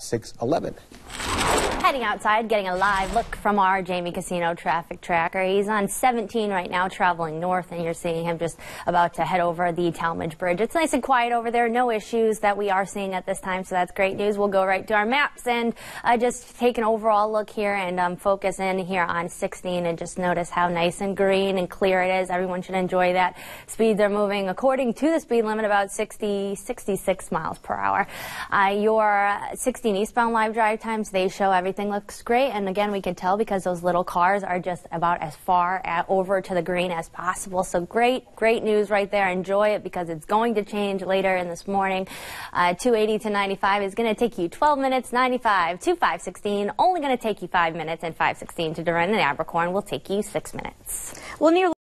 611. Heading outside, getting a live look from our Jamie Casino traffic tracker. He's on 17 right now, traveling north, and you're seeing him just about to head over the Talmadge Bridge. It's nice and quiet over there. No issues that we are seeing at this time, so that's great news. We'll go right to our maps and uh, just take an overall look here and um, focus in here on 16 and just notice how nice and green and clear it is. Everyone should enjoy that. Speeds are moving according to the speed limit about 60, 66 miles per hour. Uh, your 16 eastbound live drive times, they show everything everything looks great. And again, we can tell because those little cars are just about as far at, over to the green as possible. So great, great news right there. Enjoy it because it's going to change later in this morning. Uh, 280 to 95 is going to take you 12 minutes. 95 to 516 only going to take you five minutes, and 516 to DeRenne and Abercorn will take you six minutes. Well, nearly